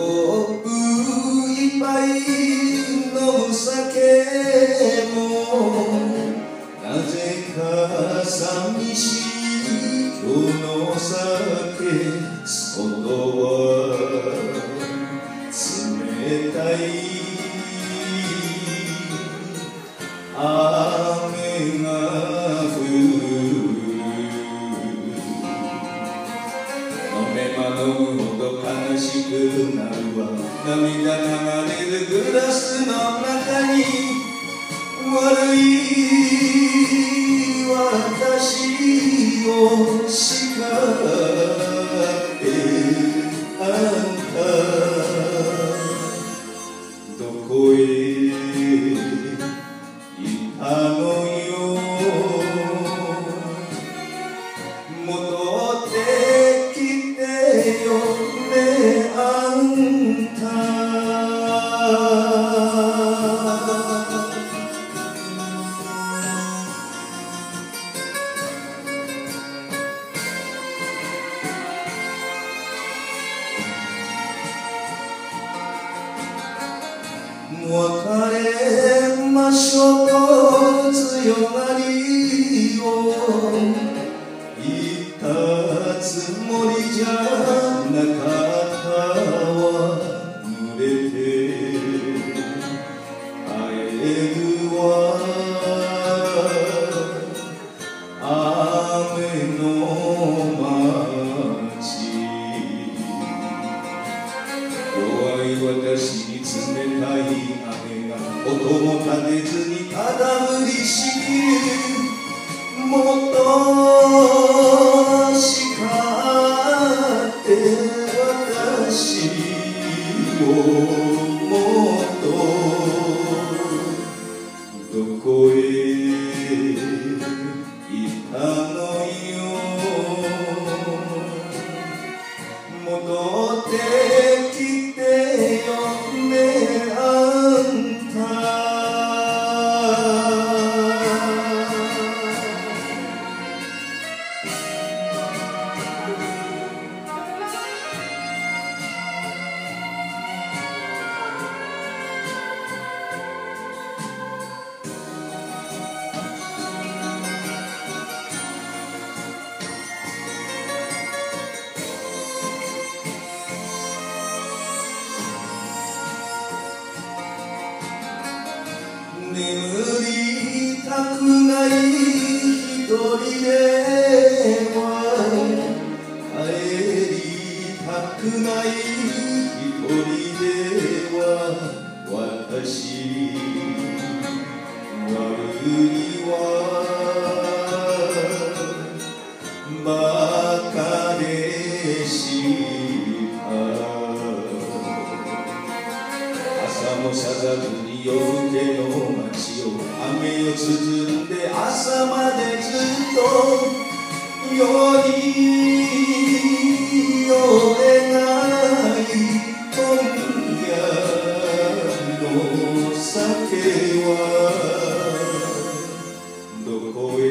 ういっぱいのお酒もなぜか寂しい今日のお酒外は冷たい涙流れるグラスの中に悪い私を叱ってあんたどこへ行ったのよ別れましょう強がりを言ったつもりじゃなかったわ濡れて帰るい私に冷たい雨が音も立てずにただ無理しきる。もっと叱って私を眠りたくない一人では帰りたくない一人では私悪いさざ夜けの街を雨を包んで朝までずっと夜に酔えない今夜の酒はどこへ